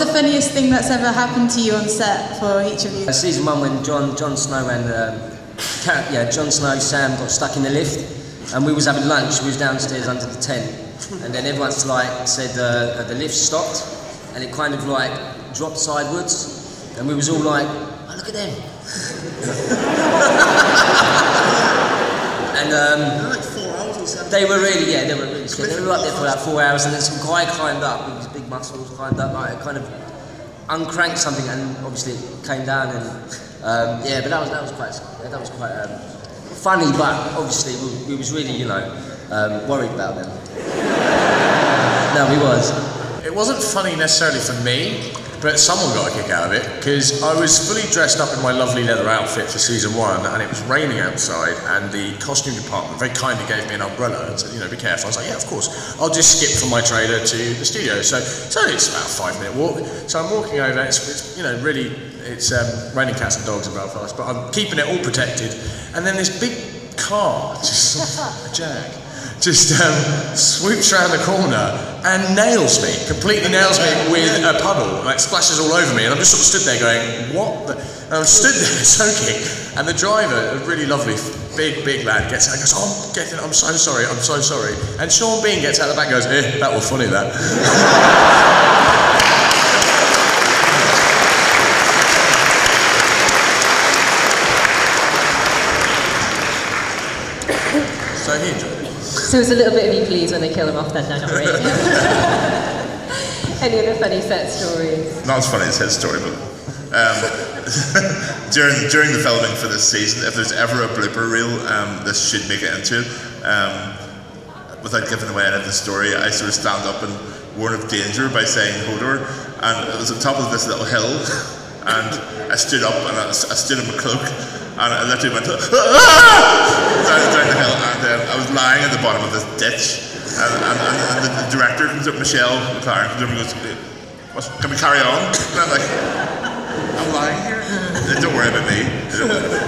the funniest thing that's ever happened to you on set for each of you? Uh, season one when Jon Jon Snow and um, Car- yeah Jon Snow Sam got stuck in the lift, and we was having lunch. We was downstairs under the tent, and then everyone's like said uh, the lift stopped, and it kind of like dropped sideways, and we was all like, oh, look at them. and um, Like four hours or something. they were really, yeah, they were really scared. They were up there for about four hours, and then some guy climbed up with his big muscles, climbed up, like it kind of uncranked something, and obviously it came down, and um, yeah, but that was that was quite that was quite um, funny, but obviously we, we was really, you know, um, worried about them. no, we was. It wasn't funny necessarily for me, but someone got a kick out of it because I was fully dressed up in my lovely leather outfit for season one, and it was raining outside, and the costume department very kindly gave me an umbrella and said, you know, be careful. I was like, yeah, of course. I'll just skip from my trailer to the studio. So, so it's about a five minute walk. So I'm walking over. It's, it's you know really it's um, raining cats and dogs in Belfast, but I'm keeping it all protected. And then this big car, just sort of a jag just um, swoops around the corner and nails me, completely nails me with a puddle, like splashes all over me, and I'm just sort of stood there going, what the? And I'm stood there soaking, and the driver, a really lovely, big, big lad, gets out and goes, oh, I'm getting, I'm so sorry, I'm so sorry. And Sean Bean gets out of the back and goes, eh, that was funny, that. so he enjoyed it. So it's a little bit of you please when they kill him off then, no, not really. Any other funny set stories? Not as funny as his story, but um, during during the filming for this season, if there's ever a blooper reel, um, this should make it into it. Um, without giving away any of the story, I sort of stand up and warn of danger by saying Hodor, and it was on top of this little hill, and I stood up and I, I stood in my cloak, and I literally went ah! down, down the hill, was lying at the bottom of this ditch, and, and, and, and the, the director comes up, Michelle MacLaren comes up and goes, uh, "What's- "Can we carry on?" And I'm like. I'm lying here. Don't worry about me.